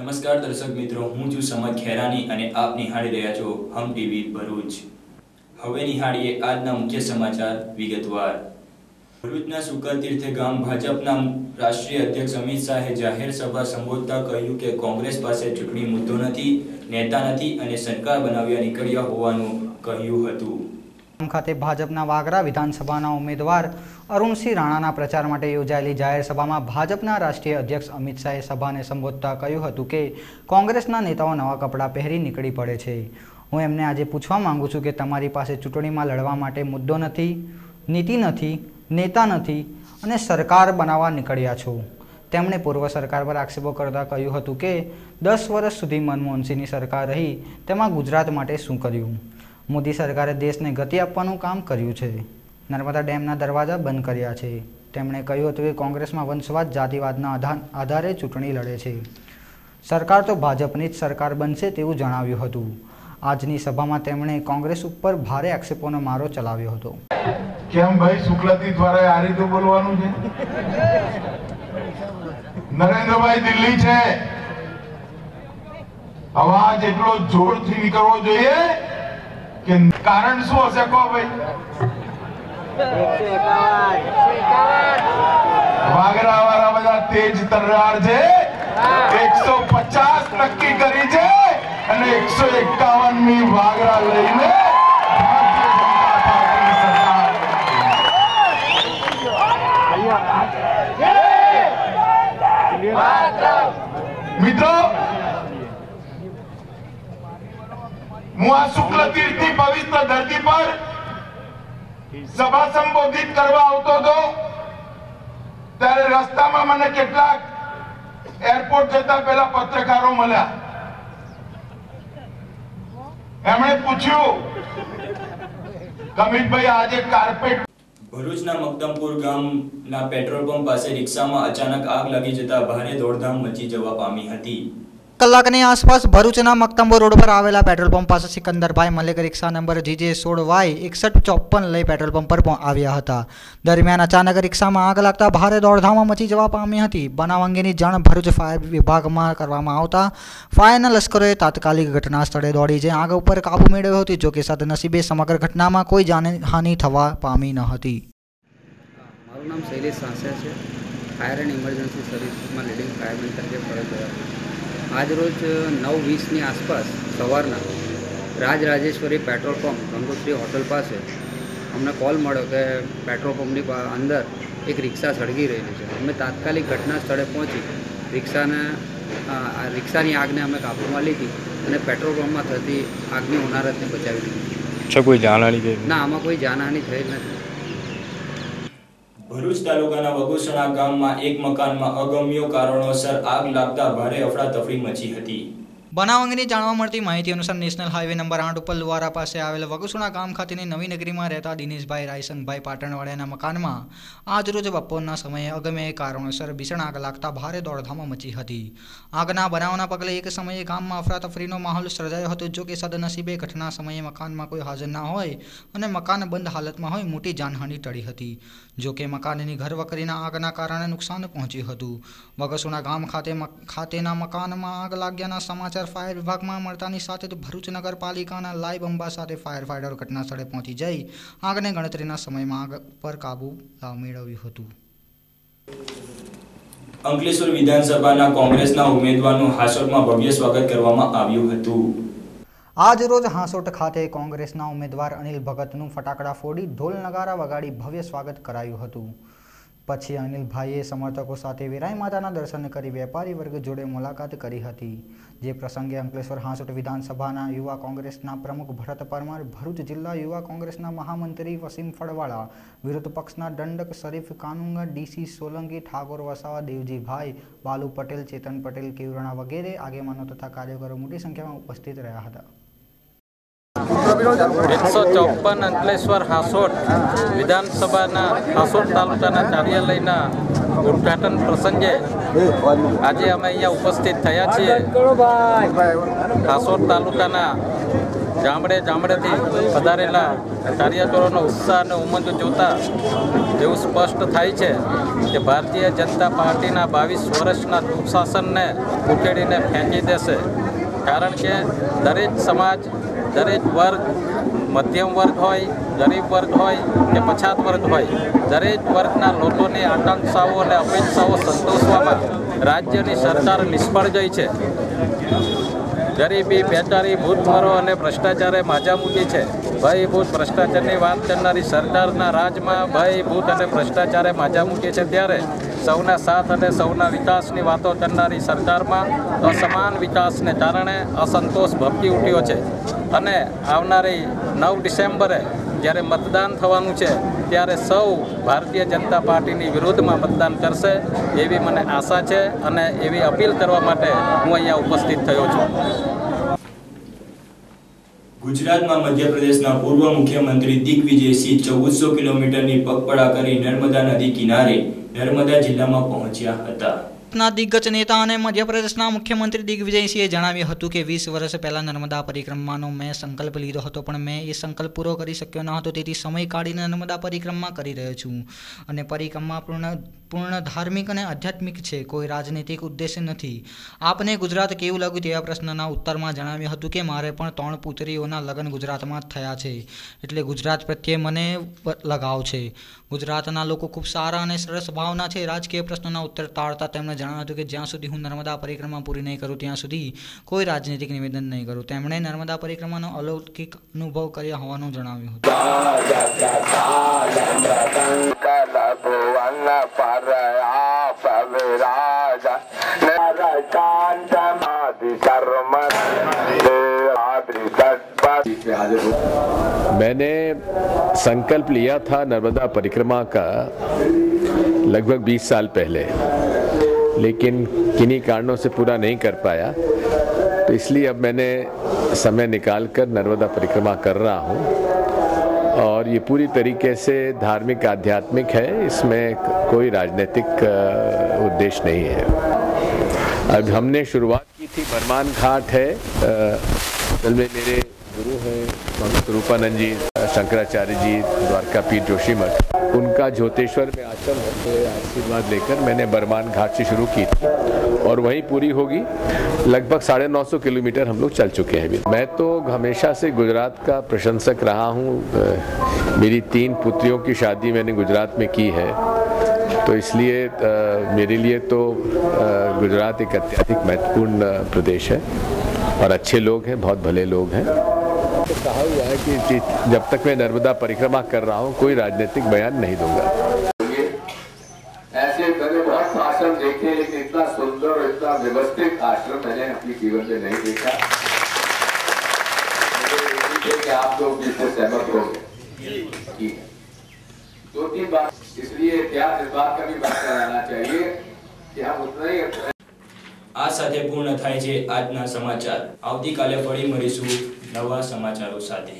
નમસ્કાર દર્શક મિત્રો, હું છું સમદ ખેરાની અને આપ નિહાળી રહ્યા છો હમ ટીવી ભરૂચ. હવે નિહાળીએ આજના મુખ્ય સમાચાર વિગતવાર. ભરૂચના સુકર તીર્થે ગામ ભાજપના રાષ્ટ્રીય અધ્યક્ષ અમિત શાહે જાહેર સભા સંબોધતા કહ્યું કે કોંગ્રેસ પાસે ચૂંટણી મુદ્દો નથી, નેતા નથી અને સરકાર બનાવ્યા નીકળ્યા હોવાનું કહ્યું હતું. ખાતે ભાજપના વાગરા વિધાનસભાના ઉમેદવાર અરુણસિંહ રાણાના પ્રચાર માટે યોજાયેલી જાહેર સભામાં ભાજપના રાષ્ટ્રીય અધ્યક્ષ અમિત શાહે સભાને સંબોધતા કહ્યું હતું કે કોંગ્રેસના નેતાઓ નવા કપડાં પહેરી નીકળી પડે છે. હું એમને આજે પૂછવા માંગુ છું કે તમારી પાસે ચૂંટણીમાં લડવા માટે મુદ્દો નથી, નીતિ નથી, નેતા નથી અને સરકાર બનાવવા નીકળ્યા છો. તેમણે પૂર્વ સરકાર પર આક્ષેપો કરતા કહ્યું હતું કે દસ વર્ષ સુધી મનમોહનસિંહની સરકાર રહી, તેમાં ગુજરાત માટે શું કર્યું? મોદી સરકારે દેશને ગતિ આપવાનું કામ કર્યું છે. નર્મદા ડેમના દરવાજા બંધ કર્યા છે. તેમણે કહ્યું હતું કે કોંગ્રેસમાં વંશવાદ, જાતિવાદના આધારે ચૂંટણી લડે છે. સરકાર તો ભાજપની જ સરકાર બનશે તેવું જણાવ્યું હતું. આજની સભામાં તેમણે કોંગ્રેસ ઉપર ભારે આક્ષેપોનો મારો ચલાવ્યો હતો. કેમ ભાઈ? શુક્લતી દ્વારા આ રીતે બોલવાનું છે? નરેન્દ્રભાઈ દિલ્હી છે. અવાજ એટલો જોરથી નીકળવો જોઈએ કે કારણ શું હશે કહો ભાઈ? વાગરા વાળા બધા તેજ તરવાર છે. એકસો પચાસ નક્કી કરી છે અને એકસો એકાવન મી વાગરા લઈને હું આ શુક્લ તીર્થની પવિત્ર ધરતી પર સભા સંબોધિત કરવા આવતો હતો, ત્યારે રસ્તામાં મને કેટલાક એરપોર્ટ જતા પેલા પત્રકારો મળ્યા. એમણે પૂછ્યું કમિતભાઈ આજે કાર્પેટ ભરૂચના મકદમપુર ગામના પેટ્રોલ પંપ પાસે રિક્ષામાં અચાનક આગ લાગી જતા ભારે દોડધામ મચી જવા પામી હતી. કલાકની આસપાસ ભરૂચના મક્તંબો રોડ પર આવેલા પેટ્રોલ પંપ પાસે સિકંદરભાઈ મલિક રિક્ષા નંબર જીજે સોળ વાય એકસઠ ચોપન લઈ પેટ્રોલ પંપ પર આવ્યા હતા. દરમિયાન અચાનક રિક્ષામાં આગ લાગતા ભારે દોડધામાં મચી જવા પામી હતી. બનાવ અંગેની જાણ ભરૂચ ફાયર વિભાગમાં કરવામાં આવતા ફાયરના લશ્કરોએ તાત્કાલિક ઘટના સ્થળે દોડી જે આગ ઉપર કાબુ મેળવ્યો હતી જોકે સદનસીબે સમગ્ર ઘટનામાં કોઈ જાનહાનિ થવા પામી ન હતી. મારું નામ શૈલેષ સાંસિયા છે. ફાયર એન્ડ ઇમરજન્સી સર્વિસમાં લીડિંગ ફાયરમેન તરીકે ફરજ બજાવું છું આજ રોજ નવ વીસની આસપાસ સવારના Raj Rajeshwari petrol pump Gangotri hotel પાસે અમને કોલ મળ્યો કે પેટ્રોલ પંપની અંદર એક રિક્ષા સળગી રહેલી છે. અમે તાત્કાલિક ઘટના સ્થળે પહોંચી રિક્ષાને આ રિક્ષાની આગને અમે કાબૂમાં લીધી અને પેટ્રોલ પંપમાં થતી આગની હોનારતને બચાવી દીધી કોઈ જાનહાની ના આમાં કોઈ જાનહાની થયેલ નથી. ભરૂચ તાલુકાના વગુસણા ગામમાં એક મકાનમાં અગમ્ય કારણોસર આગ લાગતા ભારે અફડાતફડી મચી હતી. બનાવ અંગેની જાણવા મળતી માહિતી અનુસાર નેશનલ હાઈવે નંબર આઠ ઉપર લુવારા પાસે આવેલ વગસુણા ગામ ખાતેની નવી નગરીમાં રહેતા દિનેશભાઈ રાયસનભાઈ પાટણવાડિયાના મકાનમાં આજરોજ બપોરના સમયે અગમ્ય કારણોસર ભીષણ આગ લાગતા ભારે દોડધામ મચી હતી. આગના બનાવના પગલે એક સમયે ગામમાં અફરાતફરીનો માહોલ સર્જાયો હતો. જો કે સદનસીબે ઘટના સમયે મકાનમાં કોઈ હાજર ના હોય અને મકાન બંધ હાલતમાં હોય મોટી જાનહાનિ ટળી હતી. જો કે મકાનની ઘરવકરીના આગના કારણે નુકસાન પહોંચ્યું હતું. વગસુણા ગામ ખાતે ખાતેના મકાનમાં આગ લાગ્યાના સમાચાર ફાયર વિભાગમાં મળતાની સાથે જ ભરૂચ નગરપાલિકાના લાઈવ અંબા સાથે ફાયર ફાઈટર ઘટનાસ્થળે પહોંચી જઈ આગને ગણતરીના સમયમાં આગ પર કાબુ મેળવ્યું હતું. અંકલેશ્વર વિધાનસભાના કોંગ્રેસના ઉમેદવારનું હાસોટમાં ભવ્ય સ્વાગત કરવામાં આવ્યું હતું. આજ રોજ હાંસોટ ખાતે કોંગ્રેસના ઉમેદવાર અનિલ ભગતનું ફટાકડા ફોડી ઢોલ નગારા વગાડી ભવ્ય સ્વાગત કરાયું હતું. પછી અનિલભાઈએ સમર્થકો સાથે વિરાય માતાના દર્શન કરી વેપારી વર્ગ જોડે મુલાકાત કરી હતી. જે પ્રસંગે અંકલેશ્વર હાંસોટ વિધાનસભાના યુવા કોંગ્રેસના પ્રમુખ ભરત પરમાર, ભરૂચ જિલ્લા યુવા કોંગ્રેસના મહામંત્રી વસીમ ફળવાળા, વિરોધ પક્ષના દંડક શરીફ કાનુંગા, ડીસી સોલંકી, ઠાકોર વસાવા, દેવજીભાઈ બાલુ પટેલ, ચેતન પટેલ કેવરણા વગેરે આગેવાનો તથા કાર્યકરો મોટી સંખ્યામાં ઉપસ્થિત રહ્યા હતા. એકસો ચોપન અંકલેશ્વર હાસોટ વિધાનસભાના હાસોટ તાલુકાના કાર્યાલયના ઉદ્ઘાટન પ્રસંગે આજે અમે અહીંયા ઉપસ્થિત થયા છીએ. હાસોટ તાલુકાના ગામડે ગામડેથી પધારેલા કાર્યકરોનો ઉત્સાહ અને ઉમંગ જોતા એવું સ્પષ્ટ થાય છે કે ભારતીય જનતા પાર્ટીના બાવીસ વર્ષના દુઃશાસનને ઉકેડીને ફેંકી દેશે. કારણ કે દરેક સમાજ દરેક વર્ગ, મધ્યમ વર્ગ હોય, ગરીબ વર્ગ હોય કે પછાત વર્ગ હોય, દરેક વર્ગના લોકોની આકાંક્ષાઓ અને અપેક્ષાઓ સંતોષવામાં રાજ્યની સરકાર નિષ્ફળ ગઈ છે. ગરીબી, બેચારી, ભૂતમરો અને ભ્રષ્ટાચારે માજા મૂકી છે ભયભૂત ભ્રષ્ટાચારની વાત કરનારી સરકારના રાજમાં ભયભૂત અને ભ્રષ્ટાચારે માજા મૂકી છે ત્યારે સૌના સાથ અને સૌના વિકાસની વાતો કરનારી સરકારમાં અસમાન વિકાસને કારણે અસંતોષ ભપકી ઉઠ્યો છે. અને આવનારી નવ ડિસેમ્બરે જ્યારે મતદાન થવાનું છે, ત્યારે સૌ ભારતીય જનતા પાર્ટીની વિરુદ્ધમાં મતદાન કરશે એવી મને આશા છે અને એવી અપીલ કરવા માટે હું અહીંયા ઉપસ્થિત થયો છું. ગુજરાતમાં મધ્યપ્રદેશના પૂર્વ મુખ્યમંત્રી દિગ્વિજયસિંહ ચૌદસો કિલોમીટરની પગપળા કરી નર્મદા નદી કિનારે નર્મદા જિલ્લામાં પહોંચ્યા હતા. ના દિગ્ગજ નેતા અને મધ્યપ્રદેશના મુખ્યમંત્રી દિગ્વિજયસિંહે જણાવ્યું હતું કે વીસ વર્ષ પહેલાં નર્મદા પરિક્રમાનો મેં સંકલ્પ લીધો હતો, પણ મેં એ સંકલ્પ પૂરો કરી શક્યો ન હતો, તેથી સમય કાઢીને નર્મદા પરિક્રમા કરી રહ્યો છું. અને પરિક્રમા પૂર્ણ પૂર્ણ ધાર્મિક અને આધ્યાત્મિક છે, કોઈ રાજનૈતિક ઉદ્દેશ્ય નથી. આપને ગુજરાત કેવું લાગ્યું તેવા પ્રશ્નના ઉત્તરમાં જણાવ્યું હતું કે મારે પણ ત્રણ પુત્રીઓના લગ્ન ગુજરાતમાં જ થયા છે, એટલે ગુજરાત પ્રત્યે મને લગાવ છે. ગુજરાતના લોકો ખૂબ સારા અને સરસ ભાવના છે, રાજકીય પ્રશ્નોના ઉત્તર તાળતા તેમણે જણાવ્યું હતું કે જ્યાં સુધી હું નર્મદા પરિક્રમા પૂરી નહીં કરું ત્યાં સુધી કોઈ રાજનૈતિક નિવેદન નહીં કરું તેમણે નર્મદા પરિક્રમાનો અલૌકિક અનુભવ કર્યા હોવાનું જણાવ્યું હતું કલભુવન પરયા પવિરાજ નરકાંતમાદિ શર્મ દેવાદ્રિ સત્પથ मैंने संकल्प लिया था नर्मदा परिक्रमा का लगभग 20 साल पहले लेकिन किन्हीं कारणों से पूरा नहीं कर पाया। तो इसलिए अब मैंने समय निकाल कर नर्मदा परिक्रमा कर रहा हूँ। और ये पूरी तरीके से धार्मिक, आध्यात्मिक है, इसमें कोई राजनीतिक उद्देश्य नहीं है। अब हमने शुरुआत की थी बरमान घाट है। असल में मेरे गुरु हैं स्वामी स्वरूपानंद जी, शंकराचार्य जी द्वारका पीठ जोशी मठ उनका ज्योतेश्वर में आश्रम तो आशीर्वाद लेकर मैंने बरमान घाट से शुरू की थी। और वहीं पूरी होगी। लगभग साढ़े नौ सौ किलोमीटर हम लोग चल चुके हैं मैं तो हमेशा से गुजरात का प्रशंसक रहा हूँ। मेरी तीन पुत्रियों की शादी मैंने गुजरात में की है। तो इसलिए मेरे लिए तो गुजरात एक अत्यधिक महत्वपूर्ण प्रदेश है। और अच्छे लोग हैं, बहुत भले लोग हैं। कहा हुआ है कि जब तक मैं नर्मदा परिक्रमा कर रहा हूँ, कोई राजनीतिक बयान नहीं दूँगा। ऐसे मैंने बहुत आश्रम देखे, लेकिन इतना सुंदर और इतना व्यवस्थित आश्रम मैंने अपने जीवन में नहीं देखा। कि आप लोग भी इससे सहमत है। दो तीन बात, इसलिए इतिहास इस बात का भी बात कराना चाहिए कि हम उतना ही આ સાથે પૂર્ણ થાય છે આજના સમાચાર. આવતીકાલે ફરી મળીશું નવા સમાચારો સાથે.